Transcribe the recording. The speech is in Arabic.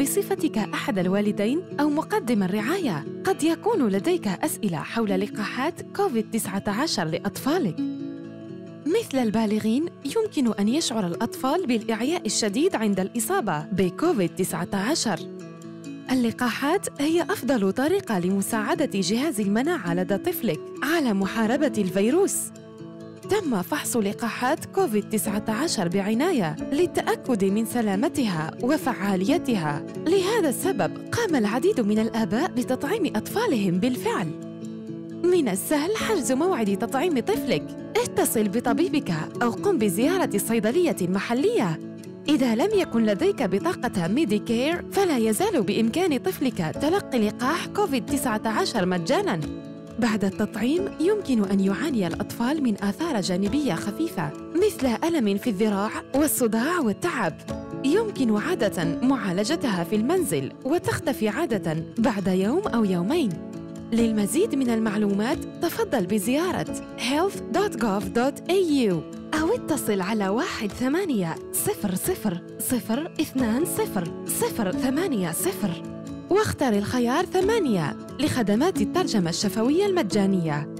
بصفتك أحد الوالدين أو مقدم الرعاية. قد يكون لديك أسئلة حول لقاحات كوفيد-19 لأطفالك. مثل البالغين يمكن أن يشعر الأطفال بالإعياء الشديد عند الإصابة بكوفيد-19 اللقاحات هي أفضل طريقة لمساعدة جهاز المناعة لدى طفلك على محاربة الفيروس. تم فحص لقاحات كوفيد-19 بعناية للتأكد من سلامتها وفعاليتها. لهذا السبب قام العديد من الآباء بتطعيم أطفالهم بالفعل. من السهل حجز موعد تطعيم طفلك. اتصل بطبيبك أو قم بزيارة الصيدلية المحلية. إذا لم يكن لديك بطاقة ميديكير فلا يزال بإمكان طفلك تلقي لقاح كوفيد-19 مجاناً. بعد التطعيم يمكن أن يعاني الأطفال من آثار جانبية خفيفة مثل ألم في الذراع والصداع والتعب. يمكن عادة معالجتها في المنزل وتختفي عادة بعد يوم أو يومين. للمزيد من المعلومات تفضل بزيارة health.gov.au أو اتصل على واحد ثمانية صفر صفر صفر اثنان صفر صفر ثمانية صفر. واختر الخيار ثمانية لخدمات الترجمة الشفوية المجانية.